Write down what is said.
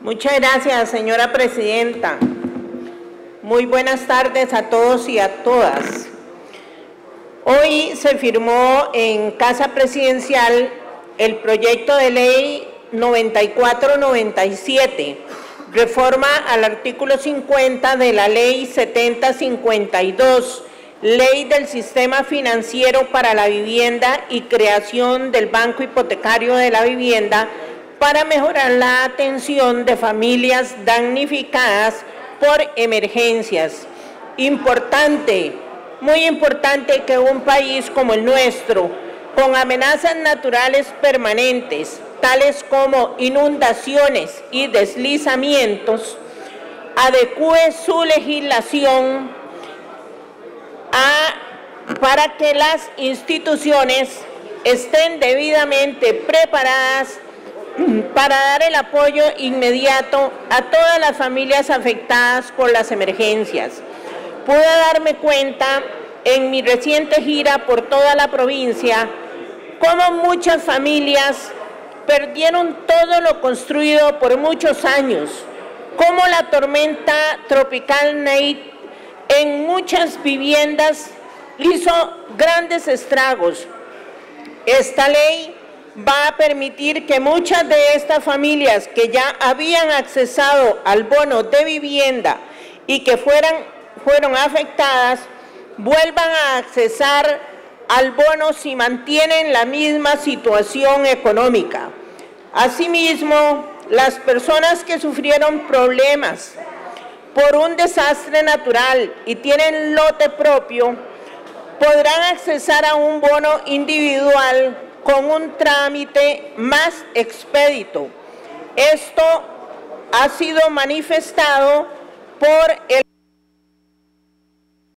Muchas gracias, señora presidenta. Muy buenas tardes a todos y a todas. Hoy se firmó en Casa Presidencial el proyecto de ley 9497, reforma al artículo 50 de la ley 7052, ley del sistema financiero para la vivienda y creación del Banco Hipotecario de la Vivienda para mejorar la atención de familias damnificadas por emergencias. Importante, muy importante que un país como el nuestro, con amenazas naturales permanentes, tales como inundaciones y deslizamientos, adecue su legislación para que las instituciones estén debidamente preparadas para dar el apoyo inmediato a todas las familias afectadas por las emergencias. Pude darme cuenta en mi reciente gira por toda la provincia cómo muchas familias perdieron todo lo construido por muchos años, cómo la tormenta tropical Nate en muchas viviendas hizo grandes estragos. Esta ley va a permitir que muchas de estas familias que ya habían accesado al bono de vivienda y que fueran, fueron afectadas, vuelvan a accesar al bono si mantienen la misma situación económica. Asimismo, las personas que sufrieron problemas por un desastre natural y tienen lote propio, podrán accesar a un bono individual con un trámite más expedito. Esto ha sido manifestado por el